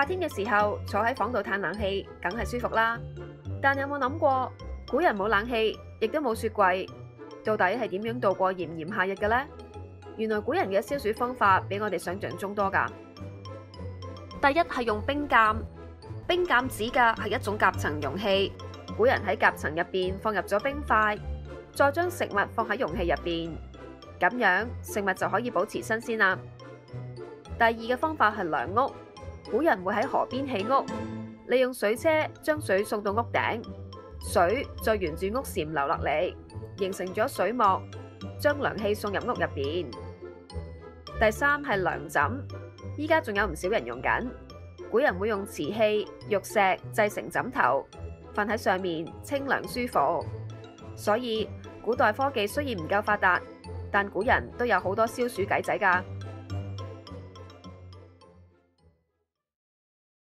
夏天嘅时候坐喺房度叹冷气，梗系舒服啦。但有冇谂过古人冇冷气，亦都冇雪柜，到底系点样度过炎炎夏日嘅呢？原来古人嘅消暑方法比我哋想象中多噶。第一系用冰鉴，冰鉴指嘅系一种夹层容器，古人喺夹层入边放入咗冰块，再将食物放喺容器入边，咁样食物就可以保持新鲜啦。第二嘅方法系凉屋。古人会喺河边起屋，利用水车将水送到屋顶，水再沿住屋檐流落嚟，形成咗水幕，将凉气送入屋入边。第三系凉枕，依家仲有唔少人用紧。古人会用瓷器、玉石制成枕头，瞓喺上面清凉舒服。所以古代科技虽然唔够发达，但古人都有好多消暑计仔噶。